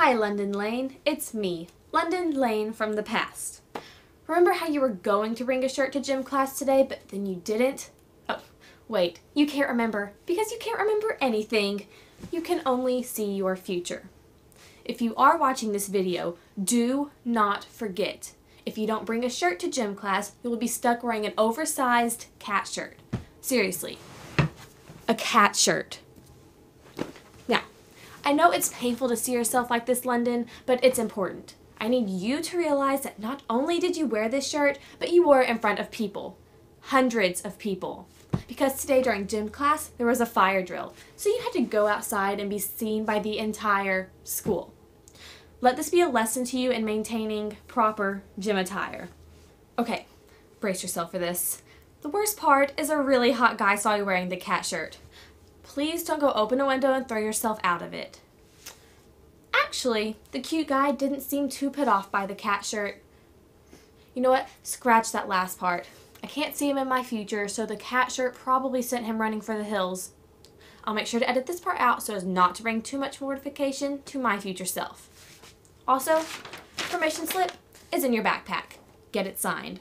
Hi, London Lane. It's me, London Lane from the past. Remember how you were going to bring a shirt to gym class today, but then you didn't? Oh, wait, you can't remember because you can't remember anything. You can only see your future. If you are watching this video, do not forget. If you don't bring a shirt to gym class, you will be stuck wearing an oversized cat shirt. Seriously, a cat shirt. I know it's painful to see yourself like this, London, but it's important. I need you to realize that not only did you wear this shirt, but you wore it in front of people. Hundreds of people. Because today during gym class, there was a fire drill, so you had to go outside and be seen by the entire school. Let this be a lesson to you in maintaining proper gym attire. Okay, brace yourself for this. The worst part is a really hot guy saw you wearing the cat shirt. Please don't go open a window and throw yourself out of it. Actually, the cute guy didn't seem too put off by the cat shirt. You know what? Scratch that last part. I can't see him in my future, so the cat shirt probably sent him running for the hills. I'll make sure to edit this part out so as not to bring too much mortification to my future self. Also, permission slip is in your backpack. Get it signed.